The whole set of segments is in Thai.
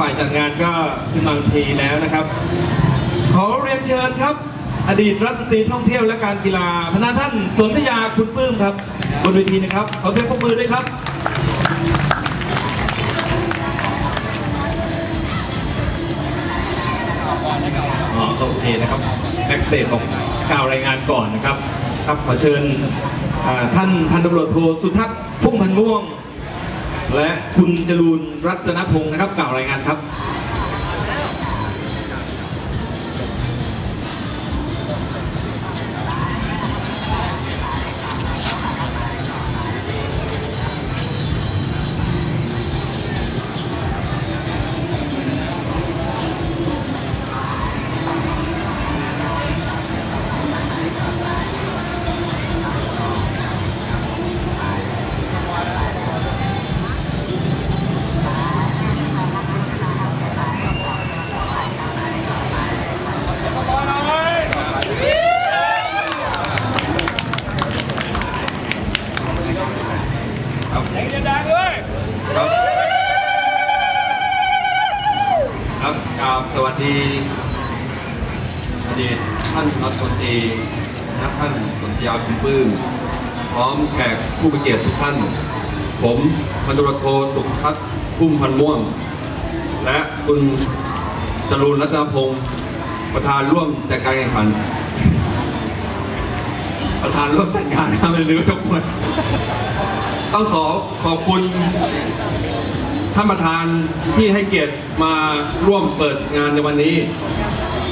ฝ่ายจัดงานก็ขึ้นเวทีแล้วนะครับ ขอเรียนเชิญครับ อดีตรัฐมนตรีท่องเที่ยวและการกีฬาพณฯ ท่านสนธยาคุณปลื้มครับ บนเวทีนะครับ ขอเสียงปรบมือด้วยครับอ๋อโอเคนะครับ backstage ขอกล่าวรายงานก่อนนะครับ ครับขอเชิญท่านพันตำรวจโทสุทัศน์พุ่งพันม่วง และคุณจรูนรัตนพงศ์นะครับกล่าวรายงานครับครับ อดีตท่านรัฐมนตรีและท่านสนธิยาคุณปื้มพร้อมแขกผู้มีเกียรติทุกท่าน ผมพันตำรโทสุขทัศน์พุ่มพันม่วง และคุณจรูนรัตนพงศ์ประธานร่วมจัดการแข่งขัน ประธานร่วมจัดการนะไม่รู้จบหมดต้องขอขอบคุณท่านประธานที่ให้เกียรติมาร่วมเปิดงานในวันนี้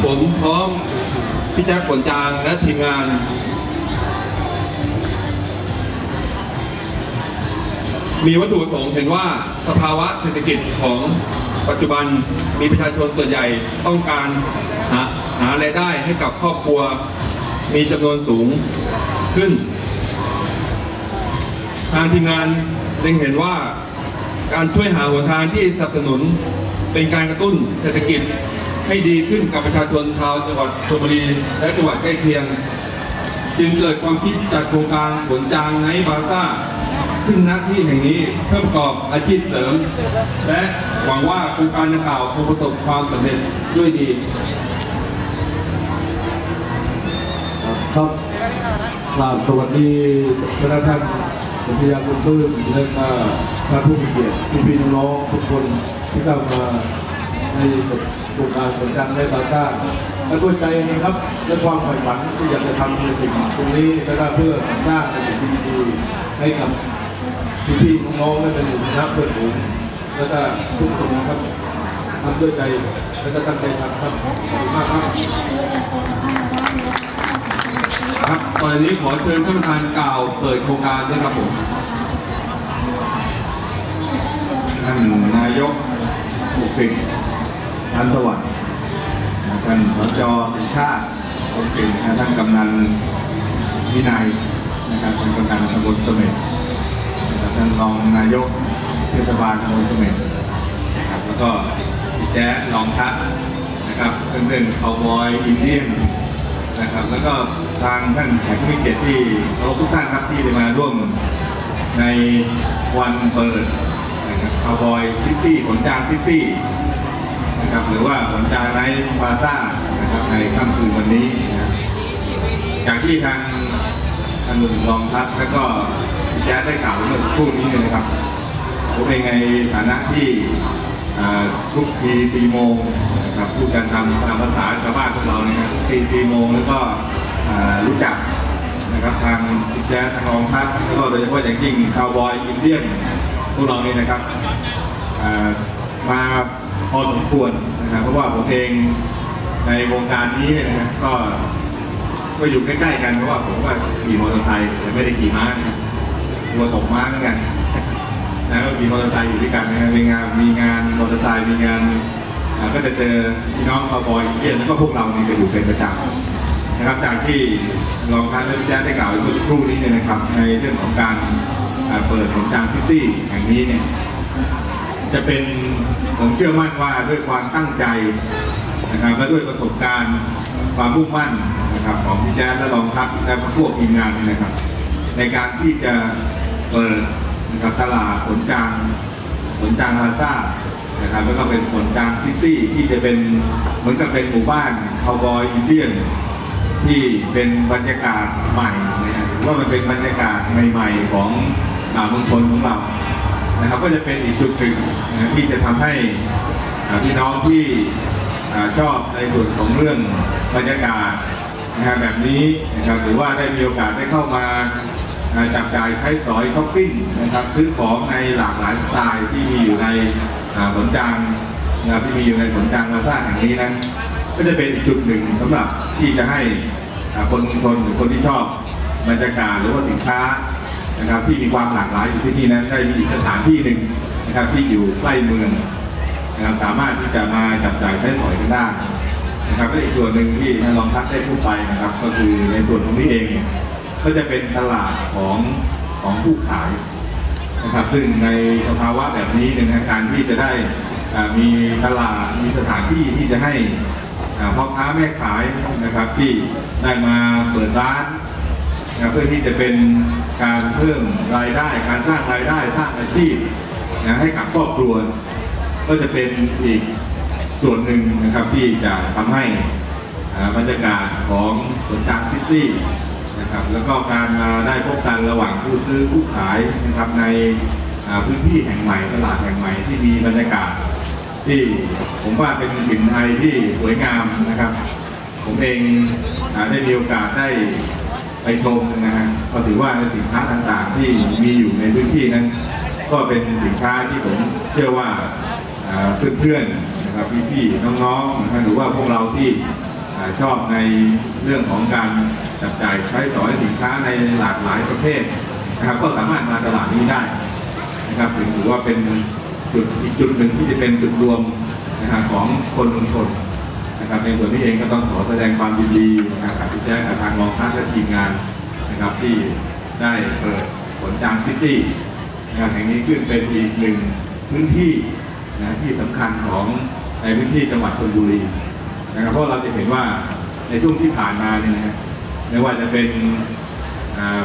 ผมพร้อมพี่แจ๊คฝนจางและทีมงาน มีวัตถุประสงค์เห็นว่าสภาวะเศรษฐกิจของปัจจุบันมีประชาชนส่วนใหญ่ต้องการหาหารายได้ให้กับครอบครัวมีจำนวนสูงขึ้น ทางทีมงานเล็งเห็นว่าการช่วยหาหนทางที่สนับสนุนเป็นการกระตุ้นเศรษฐกิจ ให้ดีขึ้นกับประชาชนชาวจังหวัดชลบุรีและจังหวัดใกล้เคียง จึงเกิดความคิดจัดโครงการขนจางไนบาซ่าซึ่งหน้าที่แห่งนี้เพื่อประกอบอาชีพเสริม และหวังว่าโครงการดังกล่าวคงประสบความสำเร็จด้วยดี ครับกราบสวัสดีพระท่านสัตยาคุณปลื้มและก็ท่านผู้มีเกียรติพี่น้องทุกคนที่เข้ามาใน โครงการสนจังในบาซ่าและด้วยใจนะครับและความใฝ่ฝันที่อยากจะทำในสิ่งตรงนี้และก็เพื่อสร้างในสิ่งที่ดีๆให้กับพี่พี่ๆน้องๆและเป็นหนึ่งคณะเพื่อนผมและก็ทุกคนนะครับทำด้วยใจและก็ตั้งใจทำครับขอบคุณมากครับครับตอนนี้ขอเชิญท่านประธานกล่าวเปิดโครงการด้วยครับผมท่านนายกอุกฤ ษท่านสวัสดิ์ท่านสจสิชาติอุกฤษท่านกำนันวินัยนะครับท่านกำนันตำบลเสม็ดท่านรองนายกเทศบาลตำบลเสม็ดนะครับแล้วก็พี่แจ๊ดรองทัศน์นะครับเพื่อนๆคาวบอยอินเดียนนะครับแล้วก็ทางท่านแขกผู้มีเกียรติที่เคารพทุกท่านครับที่ได้มาร่วมในวันเปิดนะครับคาวบอยซิตี้ฝนจางซิตี้ นะครับหรือว่าฝนจางไนท์พลาซ่านะครับในค่ำคืนวันนี้นะครับจากที่ทางท่านหนุ่มรองทัศน์แล้วก็พี่แจ๊ดได้กล่าวเมื่อสักครู่นี้นะครับผมเองในฐานะที่ทุกทีตีโมงนะครับพูดกันทำตามภาษาชาวบ้านพวกเราเนี่ยนะครับตีตีโมงแล้วก็รู้จักนะครับทางพิจารทางรองทัพแล้วก็โดยเฉพาะอย่างยิ่งคาวบอยอินเดียนพวกเรานี่นะครับมา พอสมควรนะครับเพราะว่าผมเองในวงการนี้นะครับก็ก็อยู่ใกล้ๆกันเพราะว่าผมก็ขี่มอเตอร์ไซค์แต่ไม่ได้ขี่ม้านะครับกลัวตกม้าเหมือนกันนะก็ขี่มอเตอร์ไซค์อยู่ด้วยกันนะครับมีงานมีงานมอเตอร์ไซค์มีงานก็จะเจอพี่น้องคาวบอยอินเดียนแล้วก็พวกเราเนี่ยก็อยู่เป็นประจำนะครับ จากที่รองท่านได้แจ้งได้กล่าวเมื่อสักครู่นี้เนี่ยนะครับ ในเรื่องของการเปิดฝนจางซิตี้แห่งนี้เนี่ย จะเป็นผมเชื่อมั่นว่าด้วยความตั้งใจนะครับและด้วยประสบการณ์ความมุ่งมั่นนะครับของพี่แจ๊ดและรองทัพและพวกทีมงานนะครับ ในการที่จะเปิดนะครับตลาดขนจางขนจางพลาซ่านะครับแล้วก็เป็นผลกลางซิตี้ที่จะเป็นเหมือนกับเป็นหมู่บ้านคาวบอยอินเดียนที่เป็นบรรยากาศใหม่นะครับว่ามันเป็นบรรยากาศใหม่ ๆ ของอาเมืองชนของเรา นะครับก็จะเป็นอีกจุดหนึ่งนะที่จะทำให้พี่น้องที่ชอบในส่วนของเรื่องบรรยากาศนะครับแบบนี้นะครับหรือว่าได้มีโอกาสได้เข้ามาจับจ่ายใช้สอยช้อปปิ้งนะครับซื้อของในหลากหลายสไตล์ที่มีอยู่ในสวนจางนะครับที่มีอยู่ในสวนจางมาซ่าแห่งนี้นั้นก็จะเป็นอีกจุดหนึ่งสำหรับที่จะให้คนชุมชนหรือคนที่ชอบบรรยากาศหรือว่าสินค้า นะครับที่มีความหลากหลายอยู่ที่นี่นั้นได้มีอีกสถานที่หนึ่งนะครับที่อยู่ใกล้เมืองนะครับสามารถที่จะมาจับจ่ายใช้สอยกันได้นะครับและอีกส่วนหนึ่งที่ท่านรองทัพได้พูดไปนะครับ ก็คือในส่วนตรงนี้เองเนี่ยก็จะเป็นตลาดของของผู้ขายนะครับ ซึ่งในสภาวะแบบนี้เนี่ยนะการที่จะได้มีตลาดมีสถานที่ที่จะให้พ่อค้าแม่ขายนะครับที่ได้มาเปิดร้าน นะเพื่อที่จะเป็นการเพิ่มรายได้ การสร้างรายได้สร้างอาชีพนะให้กับครอบครัว ก็จะเป็นอีกส่วนหนึ่งนะครับที่จะทำให้บรรยากาศของสวนจางซิตี้นะครับแล้วก็การมาได้พบกันระหว่างผู้ซื้อผู้ขายนะครับในพื้นที่แห่งใหม่ตลาดแห่งใหม่ที่มีบรรยากาศ ที่ผมว่าเป็นถิ่นไทยที่สวยงามนะครับ ผมเองได้มีโอกาสได้ ชมนะฮะก็ถือว่าในสินค้าต่างๆ ที่มีอยู่ในพื้นที่นั้น ก็เป็นสินค้าที่ผมเชื่อว่าเพื่อนๆนะครับพี่ๆน้องๆนะครับหรือว่าพวกเราที่ชอบในเรื่องของการจับจ่ายใช้สอยสินค้าในหลากหลายประเภทนะครับ ก็สามารถมาตลาดนี้ได้นะครับถือว่าเป็นจุดอีกจุดหนึ่งที่จะเป็นจุดรวมนะครับของคนชุมชน นะครับในส่วนนี้เองก็ต้องขอแสดงความยินดีนะครับกับพี่แจ๊คกับทางรองท่านและทีมงานนะครับที่ได้เปิดผลจางซิตี้นะครับแห่งนี้ขึ้นเป็นอีกหนึ่งพื้นที่นะที่สำคัญของในพื้นที่จังหวัดชลบุรีนะครับเพราะเราจะเห็นว่าในช่วงที่ผ่านมาเนี่ยนะฮะไม่ว่าจะเป็น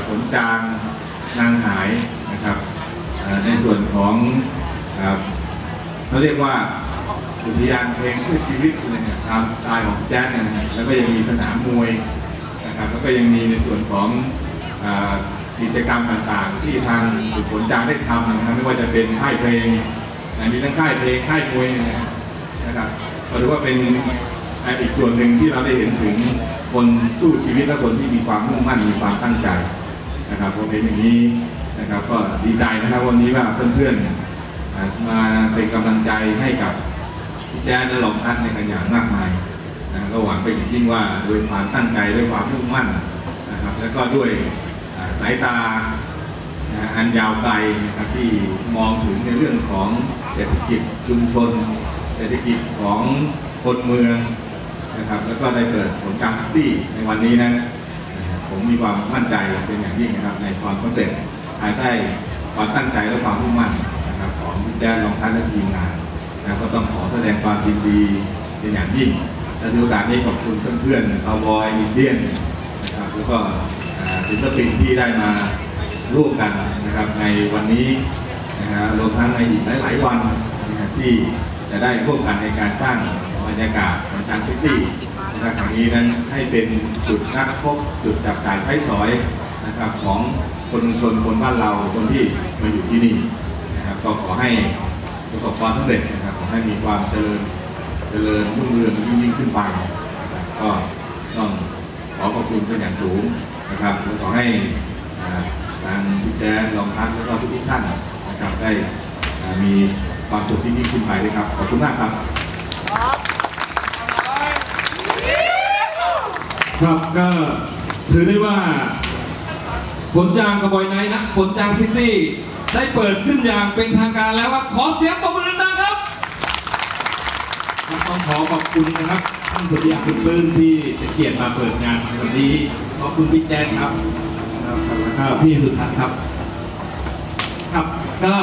ผลจางนางหายนะครับในส่วนของเขาเรียกว่า อุทยานเพลงเพื่อชีวิตอะไรเนี่ยตามสไตล์ของแจ๊สเนี่ยนะฮะแล้วก็ยังมีสนามมวยนะครับแล้วก็ยังมีในส่วนของกิจกรรมต่างๆ ที่ทางผลจางได้ทำนะครับไม่ว่าจะเป็นค่ายเพลงมีทั้งค่ายเพลงค่ายมวยนะครับก็ถือว่าเป็นอีกส่วนหนึ่งที่เราได้เห็นถึงคนสู้ชีวิตและคนที่มีความมุ่งมั่นมีความตั้งใจนะครับผมเห็นอย่างนี้นะครับก็ดีใจนะครับวันนี้ว่าเพื่อนๆมาเป็นกำลังใจให้กับ แจ๊ดและหลองท่านในกันอย่างมากมายนะก็หวังไปอย่างยิ่งว่าด้วยความตั้งใจด้วยความมุ่งมั่นนะครับ แล้วก็ด้วยสายตาอันยาวไกลนะครับที่มองถึงในเรื่องของเศรษฐกิจชุมชน เศรษฐกิจของคนเมืองนะครับ แล้วก็ได้เปิดผลการซิตี้ในวันนี้นะผมมีความมั่นใจเป็นอย่างยิ่งนะครับ ในความสำเร็จภายใต้ความตั้งใจและความมุ่งมั่นนะครับของพี่แจ๊ดรองท่านและทีมงาน นะก็ต้องขอแสดงความยินดีเป็นอย่างยิ่งและในโอกาสนี้ขอบคุณเพื่อนๆเอาบอยอินเดียนนะครับแล้วก็ศิลปินที่ได้มาร่วมกันนะครับในวันนี้นะฮะรวมทั้งในอีกหลายๆวันนะที่จะได้ร่วมกันในการสร้างบรรยากาศของจางซิตี้นะครับทางนี้นั้นให้เป็นจุดนัดพบจุดจับจ่ายใช้สอยนะครับของคนชนคนบ้านเราคนที่มาอยู่ที่นี่นะครับก็ขอให้ประสบความสำเร็จ ให้มีความเจริญเจริญรุ่งเรืองยิ่งยิ่งขึ้นไปก็ต้องขอขอบคุณเป็นอย่างสูงนะครับและขอให้ทางพี่แจ๊รองทัพแล้วก็ทุกท่านนะครับได้มีความสุขที่ยิ่งขึ้นไปด้วยครับ ขอบคุณมากครับ ครับก็ถือได้ว่า ผลจางกระบอยไนนะผลจางซิตี้ได้เปิดขึ้นอย่างเป็นทางการแล้วครับ ขอเสียงปรบมือดังครับ ต้องขอขอบคุณนะครับท่านสุริยาคุณปลื้มที่เป็นเกียรติมาเปิดงานวันนี้ ขอบคุณพี่แจ๊คครับแล้วก็พี่สุทัศน์ครับ ครับก็